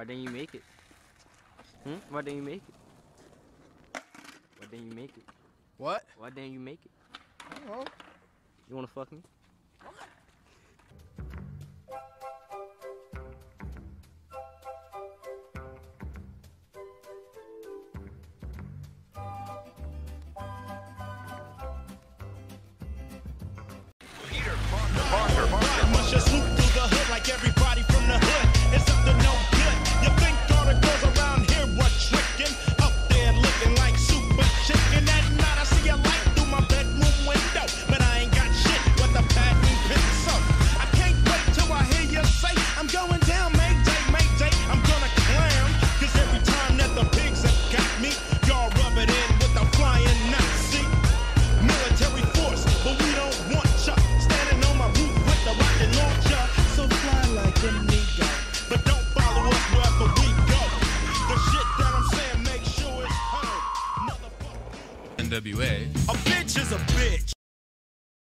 Why didn't you make it? Hmm? Why didn't you make it? Why didn't you make it? What? Why didn't you make it? I don't know. You wanna fuck me? NWA. A bitch is a bitch.